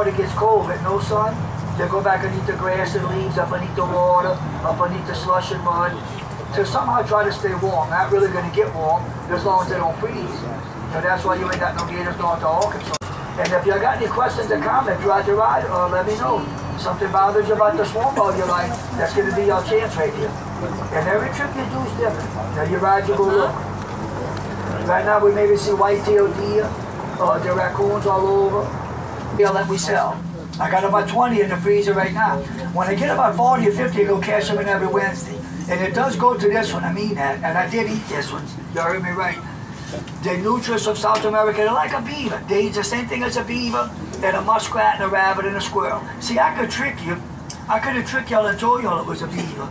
water gets cold, but no sun, they go back underneath the grass and leaves, up underneath the water, up underneath the slush and mud, to somehow try to stay warm. Not really going to get warm as long as they don't freeze. So that's why you ain't got no gators going to Arkansas. And if you got any questions or comments, throughout the ride, or let me know. Something bothers you about the swamp all your life, that's going to be your chance right here. And every trip you do is different. Now you ride, you go look. Right now we maybe see white-tailed deer, uh, the raccoons all over. Yeah, that we sell. I got about 20 in the freezer right now. When I get about 40 or 50, I go catch them in every Wednesday. And it does go to this one, I mean that. And I did eat this one. You heard me right. The nutrients of South America, they're like a beaver. They eat the same thing as a beaver, and a muskrat, and a rabbit, and a squirrel. See, I could trick you. I could have tricked y'all and told y'all it was a beaver.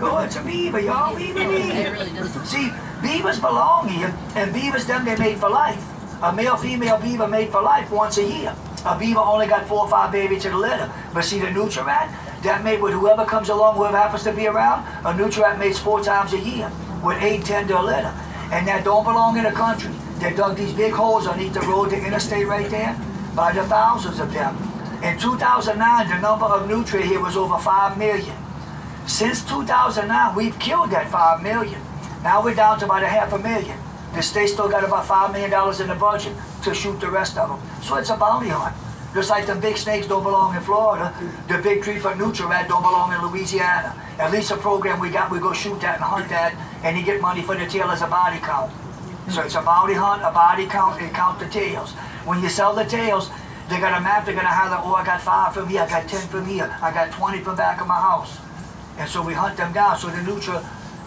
Go, it's a beaver, y'all. Beaver, beaver. See, beavers belong here, and beavers, them, they made for life. A male, female beaver made for life once a year. A beaver only got four or five babies to the litter. But see, the nutri-rat, that mate with whoever comes along, whoever happens to be around, a nutri-rat mates four times a year with eight, ten to a litter. And that don't belong in the country. They dug these big holes underneath the road, the interstate right there, by the thousands of them. In 2009, the number of nutria here was over 5 million. Since 2009, we've killed that 5 million. Now we're down to about a half a million. The state still got about $5 million in the budget to shoot the rest of them. So it's a bounty hunt. Just like the big snakes don't belong in Florida, the big tree for Nutri-Rat don't belong in Louisiana. At least a program we got, we go shoot that and hunt that, and you get money for the tail as a body count. So it's a bounty hunt, a body count, and count the tails. When you sell the tails, they got a map, they're gonna the, oh, I got five from here, I got 10 from here, I got 20 from back of my house. And so we hunt them down. So the Nutra,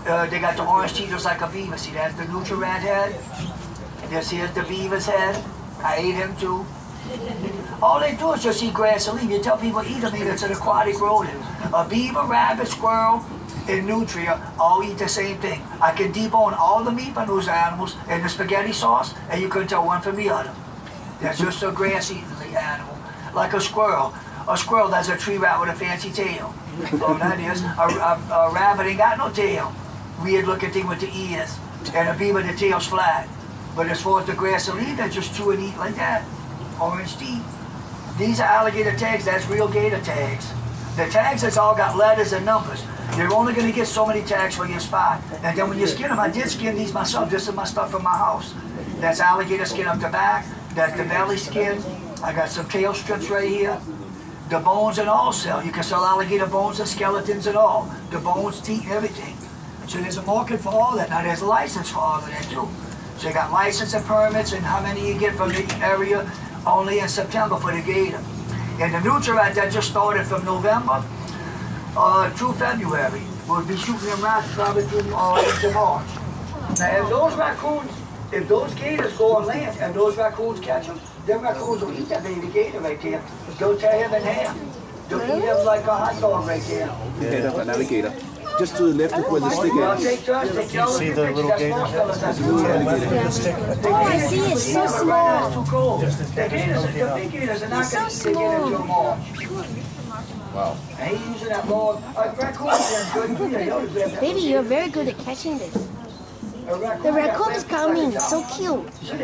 uh, they got the orange teeth just like a beaver. See, that's the Nutra rat head. This here's the beaver's head. I ate him too. All they do is just eat grass and leaf. You tell people eat them, it's an aquatic rodent. A beaver, rabbit, squirrel, and nutria all eat the same thing. I can debone all the meat from those animals in the spaghetti sauce, and you couldn't tell one from the other. That's just a grass-eating animal, like a squirrel. A squirrel that's a tree rat with a fancy tail. Oh, that is. A, a, a rabbit ain't got no tail. Weird looking thing with the ears. And a beaver, the tail's flat. But as far as the grass they just chew and eat like that. Orange teeth. These are alligator tags, that's real gator tags. The tags has all got letters and numbers. You're only going to get so many tags for your spot. And then when you skin them, I did skin these myself. This is my stuff from my house. That's alligator skin up the back. That's the belly skin. I got some tail strips right here. The bones and all sell. You can sell alligator bones and skeletons and all. The bones, teeth, everything. So there's a market for all that. Now there's a license for all of that too. So you got license and permits and how many you get from the area only in September for the gator. And the Nutri-Rat that just started from November uh, through February. We'll be shooting them rats probably through uh, into March. Now if those raccoons, if those gators go on land and those raccoons catch them, them raccoons will eat that baby gator right there. They'll tear him in half. They'll eat him like a hot dog right there. Yeah, that's an alligator. Just to the left of where the stick Well, is. take You see the little gator head? That's To the left of the stick. Oh, I see, it's so small. Too cold. Just as big as gators, the the little big gators are not It's so eat the small. Wow. And he's using that long, a raccoon is good, too. They always grab that Baby, you're very good at catching this. The raccoon is legs like a coming, so cute. So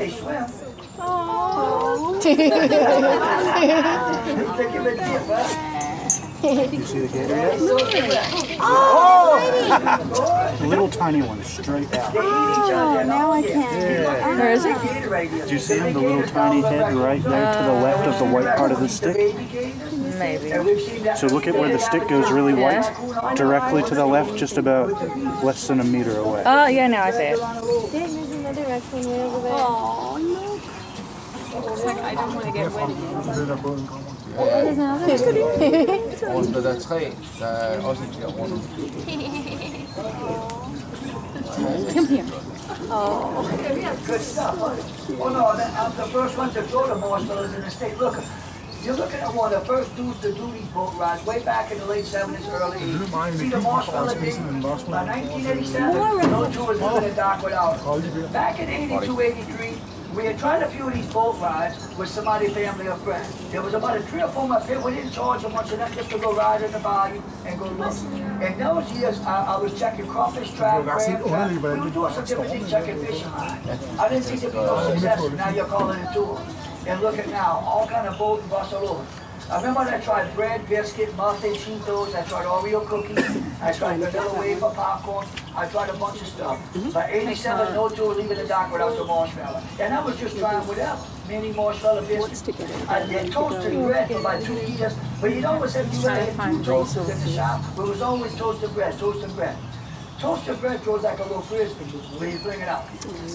You see the gator yet? So they wet. Oh, Little tiny one, straight out. They eat each other. now I Yeah. can. Where is it? Do you see him, the little tiny head right there to the left of the white part of the stick? Maybe. So look at where the stick goes really white, directly to the left, just about less than a meter away. Oh, yeah, now I see it. There's another raccoon way over there. Oh, no. I don't want to get wet again. There's another Og der er tre, der er også en der rundt. Come here. Good stuff. Oh no, that, I'm the first one to throw the marshmallows in the state. Look, you're looking at one of the first dudes to do these boat rides way back in the late 70s, early 80s. See the marshmallow thing? By 1987, no two was living in dock without. Back in 82, 83, We had tried a few of these boat rides with somebody, family or friend. There was about a three or four month period, we didn't charge them much of that, just to go ride in the bayou and go look. In those years, I, I was checking crawfish trap, crab trap, we were doing some different things, checking fishing lines. I didn't see there'd be no success, and now you're calling it tour. And look at now, all kind of boat and bus all over. I remember I tried bread, biscuit, muffin, Cheetos, I tried Oreo cookies, I tried vanilla wafer popcorn, I tried a bunch of stuff. By eighty-seven, no tour leaving the dock without the marshmallow. And I was just trying whatever, mini marshmallow biscuits. I did toasted bread for about two years, but you know what's if you had two toasters in the shop, it was always toasted bread, toasted bread. Toasted bread goes like a little frisbee when you bring it out.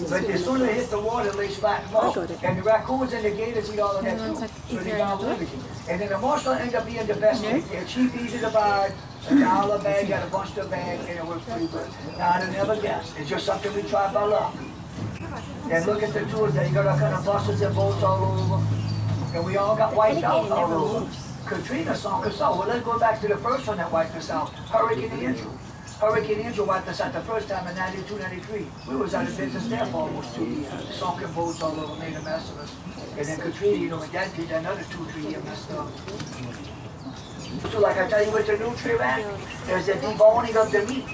But as soon as it hits the water, it lays flat and low. And the raccoons and the gators eat all of that. So they got everything. And then the marshmallow ended up being the best. They're cheap, easy to buy. A dollar bag, got a bunch of bag, and it works pretty good. Now, I'd have never guessed. It's just something we try by luck. And look at the tools there. You got all kind of buses and boats all over. And we all got wiped out all over. Katrina sunk us out. Well, let's go back to the first one that wiped us out. Hurricane Andrew. Hurricane Andrew wiped us out the first time in 92, 93. We was out of business there for almost two years. Sunken boats all over, made a mess of us. And then Katrina, you know, when that did another two, three year messed up. So like I tell you with the nutrient, there's a deboning of the meat.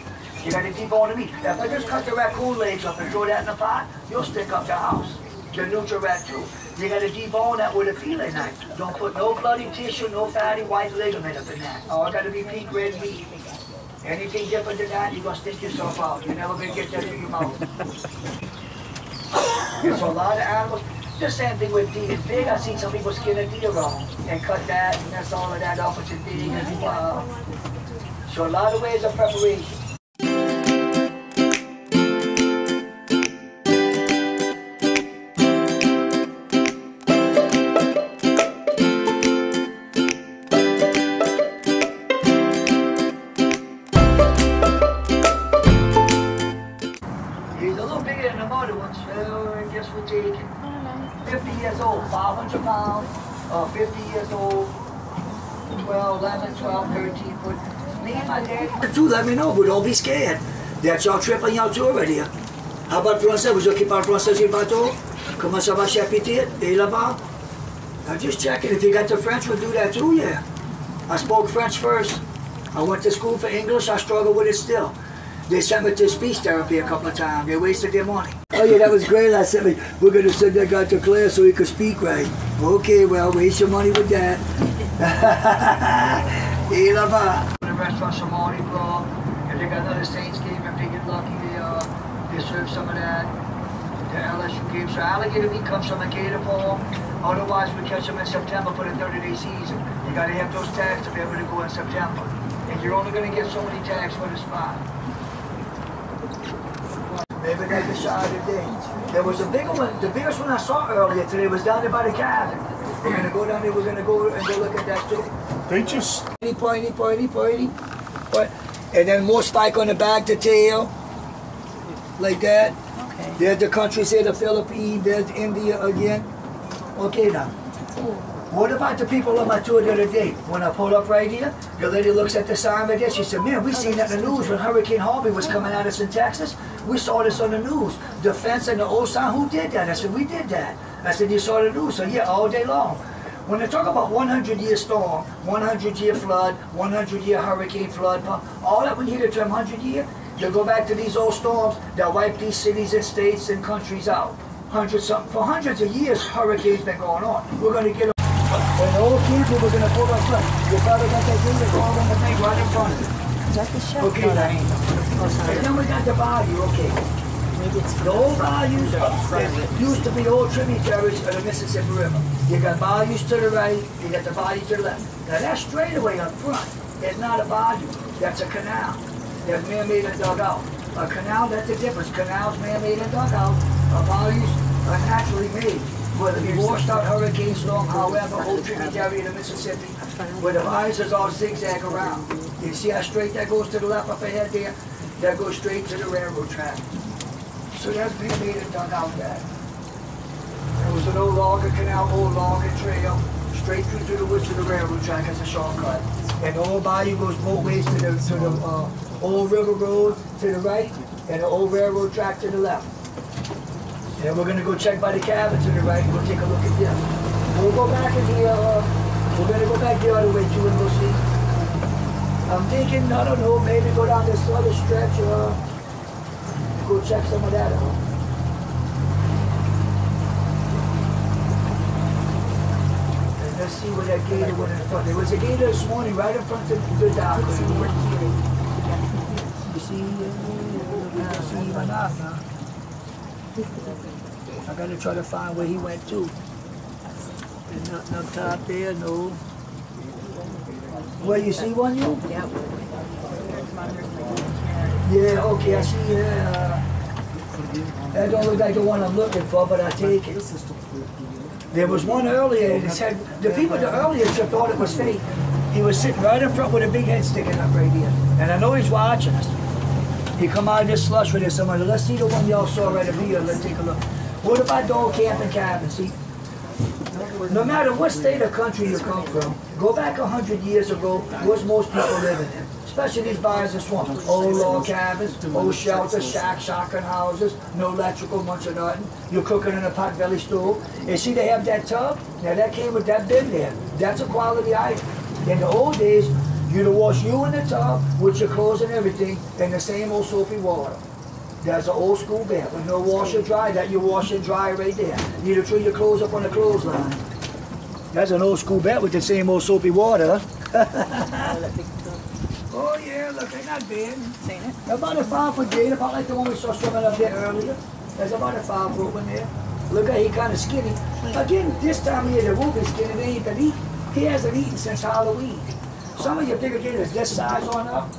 You gotta debone the meat. If I just cut the raccoon legs up and throw that in the pot, you'll stick up the house. The Nutrirat too. You gotta debone that with a filet knife. Don't put no bloody tissue, no fatty white ligament up in that. All gotta be pink red meat. Anything different than that, you're gonna stick yourself out. You're never gonna get that in your mouth. There's a lot of animals. The same thing with deer. Big, I seen some people skin a deer wrong and cut that and that's all of that off with big and wow. So a lot of ways of preparation. Other ones, so I guess we'll take 50 years old, 500 pounds, uh, 50 years old, 12, 11, 12, 13 foot. Me and my dad. Do let me know, but don't be scared. That's your trip on your tour right here. How about français? Vous occupez le français sur le bateau? Comment ça va, petit? Et là-bas? I'm just checking. If you got the French, we'll do that too, yeah. I spoke French first. I went to school for English. I struggle with it still. They sent me to speech therapy a couple of times. They wasted their money. Oh yeah, that was great. I said, we're going to send that guy to class so he could speak right. Okay, well, waste your money with that. The restaurant some Mardi Gras. If they got another Saints game, if they get lucky, they, uh, they serve some of that. The LSU game. So alligator meat comes from a gator farm. Otherwise, we catch them in September for the 30-day season. You got to have those tags to be able to go in September. And you're only going to get so many tags for the spot. Maybe that's the shot of the day. There was a bigger one. The biggest one I saw earlier today was down there by the cabin. We're gonna go down there. We're gonna go and go look at that too. They just Pointy, pointy, pointy, pointy. What? And then more spike on the back, the tail, like that. Okay. There's the countries here, the Philippines. There's India again. Okay now. What about the people on my tour the other day? When I pulled up right here, the lady looks at the sign right there. She said, "Man, we seen that in the news when Hurricane Harvey was coming at us in Texas. We saw this on the news. The fence and the old sign. Who did that?" I said, "We did that." I said, "You saw the news?" So yeah, all day long. When they talk about 100 year storm, 100 year flood, 100 year hurricane flood, all that when you hear the term 100 year, you go back to these old storms that wipe these cities and states and countries out. Hundreds for hundreds of years, hurricanes been going on. We're gonna get when the old people were gonna pull us up, you probably got that thing that's all in the thing right in front of you. Is that the ship? Okay, No, that ain't. Oh, sorry. And then we got the bayou, okay. Maybe it's The old bayous there used to be old tributaries of the Mississippi River. You got bayous to the right, you got the bayou to the left. Now that straightaway up front is not a bayou, that's a canal. That's man-made and dug out. A canal, that's the difference. Canals man-made and dug out. A bayous are naturally made. Whether they washed out hurricane storm, however, old tributary of the Mississippi, where the is all zigzag around. You see how straight that goes to the left up ahead there? That goes straight to the railroad track. So that's being made and dug out there. There was an old logger canal, old logger trail, straight through to the woods to the railroad track as a shortcut. And the old bayou goes both ways to the, to the, uh, old river road to the right and the old railroad track to the left. And we're gonna go check by the cabin to the right, we'll take a look at this. We'll go back in here, uh, we're gonna go back the other way too and we'll see. I'm thinking, I don't know, maybe go down this other stretch, uh, go check some of that out. And let's see where that gator went in front. There was a gator this morning right in front of the dock. You see, uh, I see huh? I gotta try to find where he went to. There's nothing up top there, no. Where you see one, you? Yeah. Yeah, okay, I see, yeah. Uh, that don't look like the one I'm looking for, but I take it. There was one earlier that said, the people that earlier should thought it was fake. He was sitting right in front with a big head sticking up right here. And I know he's watching us. He come out of this slush with this somebody. Let's see the one y'all saw right here. Let's take a look. What about dog camping cabin? See, no matter what state or country you come from, go back a hundred years ago, what's most people living in? Especially these bars and swamps. Old log cabins, old shelters, shack, shotgun houses, no electrical, much of nothing. You're cooking in a pot belly stove. And see, they have that tub. Now that came with that bin there. That's a quality item. In the old days, you'd wash you in the tub with your clothes and everything in the same old soapy water. That's an old school bed with no washer dry. That you wash and dry right there. You to throw your clothes up on the clothesline. That's an old school bath with the same old soapy water. oh yeah, look, they're not bad. Seen it? About a five foot gator, about like the one we saw swimming up there earlier. There's about a five foot one there. Look at he kind of skinny. Again, this time of year they will be skinny. They ain't been eating. He hasn't eaten since Halloween. Some of your bigger gators this size on up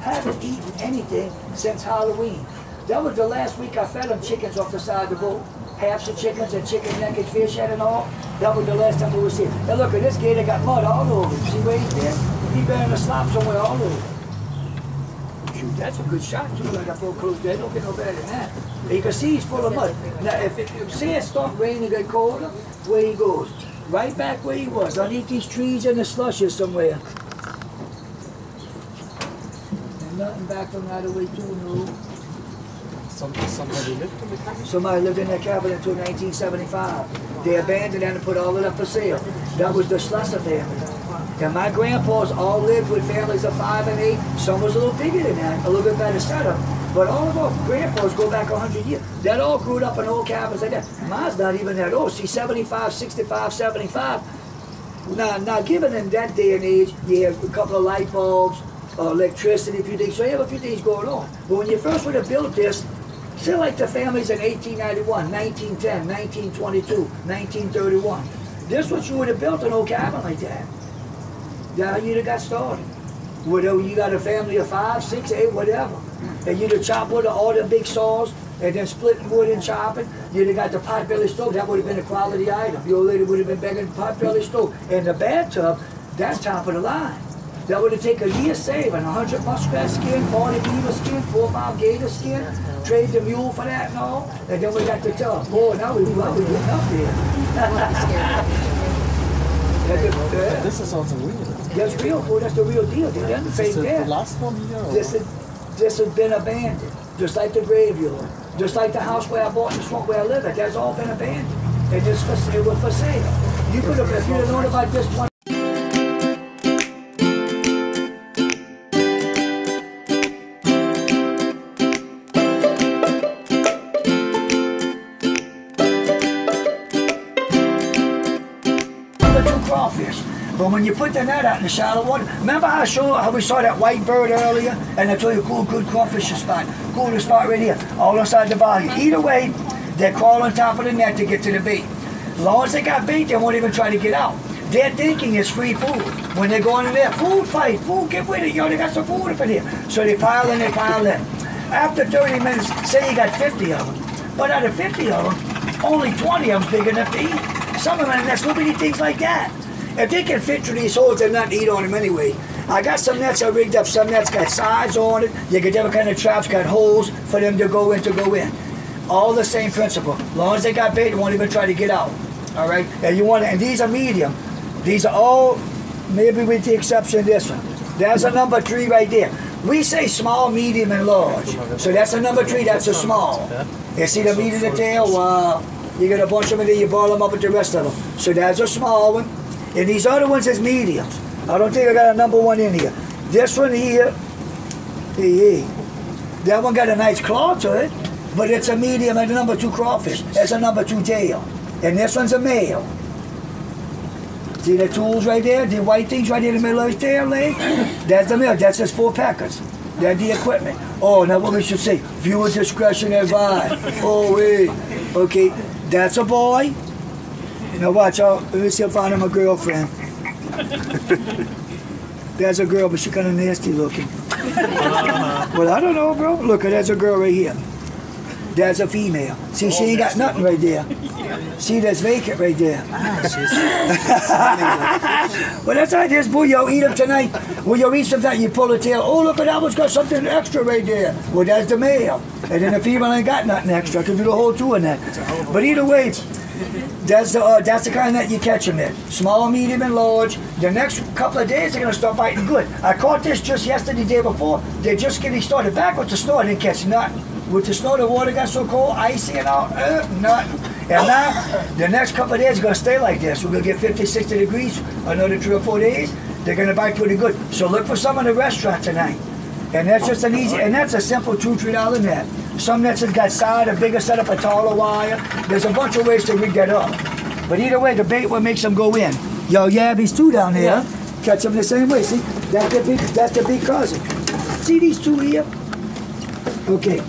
haven't eaten anything since Halloween. That was the last week I fed them chickens off the side of the boat. Halves of chickens and chicken neck and fish head and all. That was the last time we was here. And look at this gator got mud all over him. See where he's there? He bearing a slop somewhere all over. Shoot, that's a good shot too. Like I broke close there. Don't get no better than that. You can see he's full of mud. Now, if, it, if say it stopped raining and get colder, where he goes? Right back where he was, underneath these trees in the slushes somewhere. And nothing back from that away too, no. Some, somebody lived in the cabin? Somebody lived in that cabin until 1975. They abandoned it and put all it up for sale. That was the Schlesser family. And my grandpas all lived with families of five and eight. Some was a little bigger than that, a little bit better setup. But all of our grandpas go back 100 years. That all grew up in old cabins like that. Mine's not even that old. See, 75, 65, 75. Now, now given in that day and age, you have a couple of light bulbs, electricity, a few things. So you have a few things going on. But when you first would have built this, Say like the families in 1891, 1910, 1922, 1931. This what you would have built an old cabin like that. How you'd have got started. Whether you got a family of five, six, eight, whatever. And you'd have chopped wood, all the big saws, and then splitting wood and chopping. You'd have got the pot belly stove. That would have been a quality item. Your lady would have been begging the pot belly stove. And the bathtub, that's top of the line. That would have taken a year saving, 100 muskrat skin, 40 beaver skin, 4 or 5 gator skin, trade the mule for that and all, and then we got the tub. Boy, now we well, we getting up there. This is also real. that's real, boy, that's the real deal. They Is same this the last one here? This is, this has been abandoned, just like the graveyard, just like the house where I bought the swamp where I live at, that's all been abandoned. It just for, it was for sale. You could have, if you'd have known about this one. When you put the net out in the shallow water, remember how I showed how we saw that white bird earlier? And I told you cool, good crawfish spot. Cool spot right here, all inside the volume. Either way, they crawl on top of the net to get to the bait. As long as they got bait, they won't even try to get out. They're thinking it's free food. When they're going in there, food fight, food, get with it. Yo, they got some food up in here. So they pile in, they pile in. After 30 minutes, say you got 50 of them. But out of 50 of them, only 20 of them big enough to eat. Some of them, that's so many things like that. If they can fit through these holes, they're not eat on them anyway. I got some nets I rigged up. Some nets got sides on it. You get different kind of traps, got holes for them to go in to go in. All the same principle. As long as they got bait, they won't even try to get out. All right. And you want, and these are medium. These are all, maybe with the exception of this one. There's a number three right there. We say small, medium, and large. So that's a number three, that's a small. You see the meat of the tail? Wow. You get a bunch of them there, you ball them up with the rest of them. So that's a small one. And these other ones is mediums. I don't think I got a number one in here. This one here, hey, that one got a nice claw to it, but it's a medium and a number two crawfish. It's a number two tail. And this one's a male. See the tools right there? The white things right in the middle of his tail leg? That's the male. That's his four packers. That's the equipment. Oh, now what we should say? Viewer discretion advised. Oh, wait. Okay, that's a boy. Now watch out. Let me see if I find him a girlfriend. There's a girl, but she kind of nasty looking. well, I don't know, bro. Look, there's a girl right here. That's a female. See, she ain't got nothing right there. See, that's vacant right there. well, that's how it is, boy. You'll eat them tonight. When you eat something, you pull the tail. Oh, look at that one's got something extra right there. Well, that's the male. And then the female ain't got nothing extra because you the whole two in that. But either way, that's the uh, that's the kind that you catch them in. Small, medium, and large. The next couple of days they're gonna start biting good. I caught this just yesterday, day before. They're just getting started. Back with the snow, I didn't catch nothing. With the snow, the water got so cold, icy and all, uh, nothing. And now, the next couple of days are gonna stay like this. We're gonna get 50, 60 degrees another three or four days. They're gonna bite pretty good. So look for some in the restaurant tonight. And that's just an easy, and that's a simple two, three dollar net. Some nets has got side, a bigger setup, a taller wire. There's a bunch of ways to rig that up. But either way, the bait what makes them go in. Yo, yabbies too down here. Catch them the same way. See, that's the big, that's the big cousin. See these two here? Okay.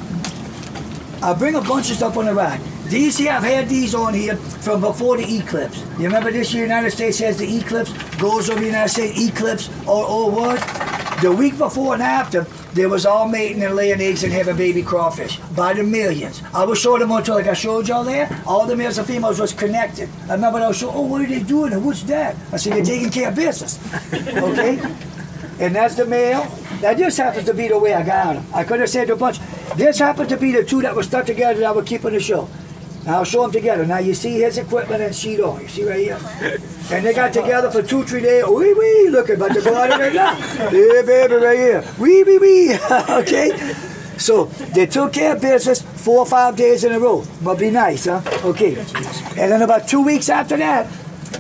I'll bring a bunch of stuff on the ride. These here, I've had these on here from before the eclipse. You remember this year, United States has the eclipse, goes over the United States, eclipse, or, or what? The week before and after, there was all mating and laying eggs and having baby crawfish by the millions. I was showing them until like I showed y'all there. All the males and females was connected. I remember I was showing, oh, what are they doing and what's that? I said, they're taking care of business. Okay? and that's the male. That just happens to be the way I got them. I could have said a bunch. This happened to be the two that were stuck together that I would keep on the show. Now I'll show them together. Now you see his equipment and sheet on. You see right here? And they got together for two, three days. Wee wee, look about to go out there now. Yeah, baby, right here. Wee wee wee. okay? So they took care of business four or five days in a row. But be nice, huh? Okay. And then about two weeks after that,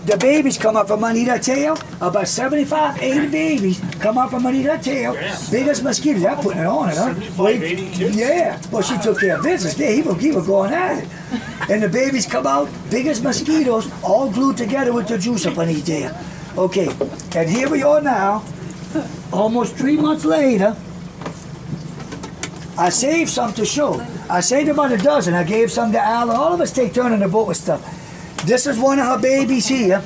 the babies come up from underneath that tail. About 75, 80 babies come up from underneath that tail. Big as mosquitoes. They're putting it on it, huh? 75, Wait, 80 kids? Yeah. Well, she took care of business. There, he was, he was going at it. And the babies come out, big as mosquitoes, all glued together with the juice up underneath there. Okay. And here we are now, almost three months later. I saved some to show. I saved about a dozen. I gave some to Al. All of us take turn on the boat with stuff. This is one of her babies here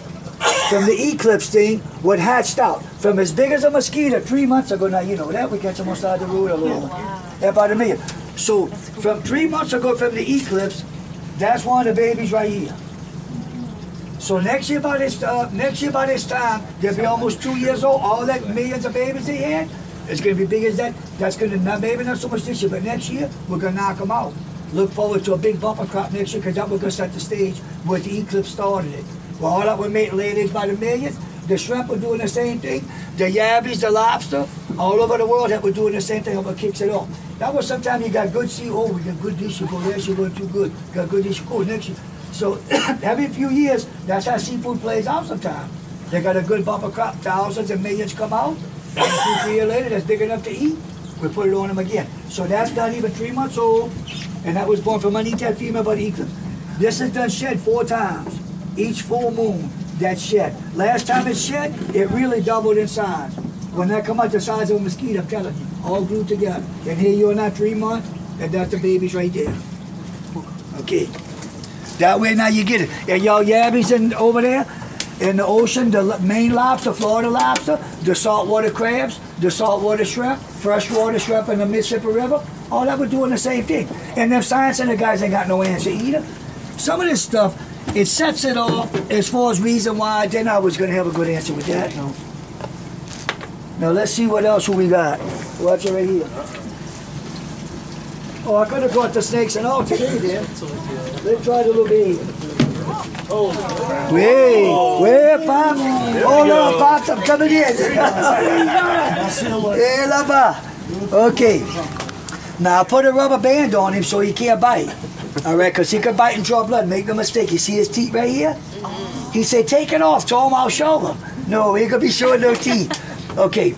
from the eclipse thing what hatched out from as big as a mosquito three months ago. Now you know that we catch them on side the road a little. About a million. So from three months ago from the eclipse, that's one of the babies right here. So next year by this uh, next year by this time, they'll be almost two years old. All that millions of babies they had, it's gonna be big as that. That's gonna not maybe not so much this year, but next year we're gonna knock them out. Look forward to a big bumper crop next year because that we're gonna set the stage where the eclipse started it. Well, all that we're making eggs by the millions. The shrimp are doing the same thing. The yabbies, the lobster, all over the world that we're doing the same thing. What kicks it off. That was sometimes you got good sea. Oh, we got good dish. You go there, you go too good. Got good dish. You next year. So every few years, that's how seafood plays out sometimes. They got a good bumper crop, thousands and millions come out. And two, three years later, that's big enough to eat. We put it on them again. So that's not even three months old. And that was born from underneath that female by the. This has done shed four times. Each full moon, that shed. Last time it shed, it really doubled in size. When that come out the size of a mosquito, I'm telling you, all glued together. And here you are now three months, and that's the babies right there. Okay. That way now you get it. And y'all yabbies in over there in the ocean, the Maine lobster, Florida lobster, the saltwater crabs, the saltwater shrimp, freshwater shrimp in the Mississippi River, all that we're doing the same thing. And them science and the guys ain't got no answer either. Some of this stuff, it sets it off as far as reason why. Then I was gonna have a good answer with that. No. Now let's see what else we got. Watch it right here. Oh, I could have brought the snakes and all today, then. Let's try the little baby. Wait, wait, Pops. Hold on, Pops, I'm coming in. hey, Lava. Okay. Now I put a rubber band on him so he can't bite. All right, because he could bite and draw blood. Make no mistake. You see his teeth right here? He said, take it off. Him I'll show him. No, he could be showing no teeth. Okay.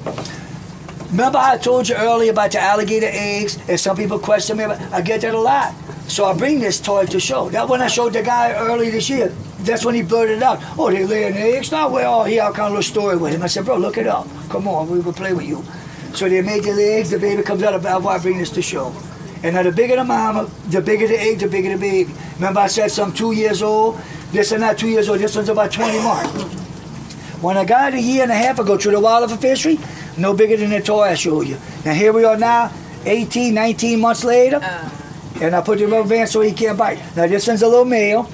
Remember I told you earlier about the alligator eggs? And some people question me about I get that a lot. So I bring this toy to show. That when I showed the guy early this year, that's when he blurted out. Oh, they laying eggs now? Well, here I kind of little story with him. I said, bro, look it up. Come on, we will play with you. So they made the eggs, the baby comes out of I bring this to show. And now the bigger the mama, the bigger the egg, the bigger the baby. Remember I said some two years old? This is not two years old, this one's about 20 mark. When I got it a year and a half ago through the wildlife fishery, no bigger than the toy I showed you. Now here we are now, 18, 19 months later, oh. and I put the rubber band so he can't bite. Now this one's a little male.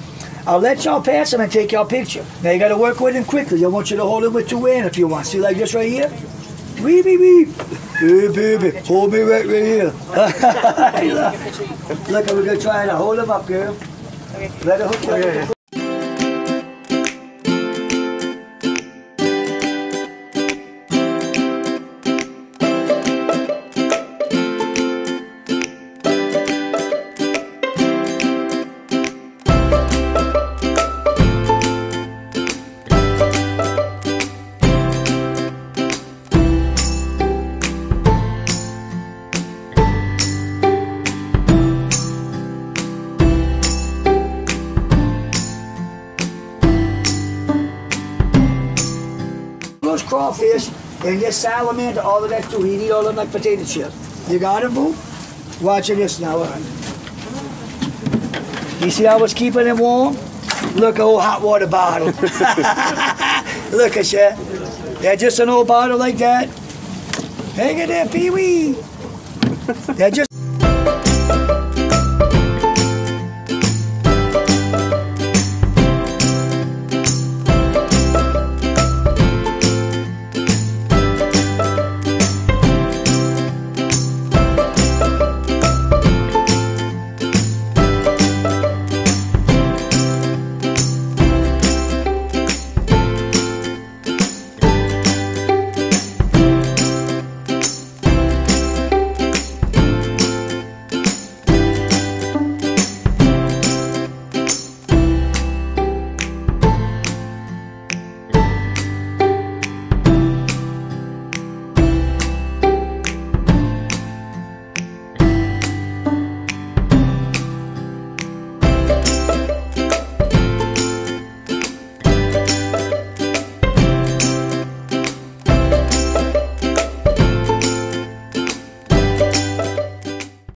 I'll let y'all pass him and take y'all picture. Now you gotta work with him quickly. I want you to hold him with two hands if you want. See like this right here? Wee wee wee. Hey baby, hold me right right here. Look, we're gonna try to hold him up, girl. Let her hook you. Those crawfish and this salamander, all of that too. He'd eat all of like potato chips. You got it, boo? Watching this now. You see how I was keeping it warm? Look, old hot water bottle. Look at that. Yeah, just an old bottle like that. Hang it there, Pee Wee. That just.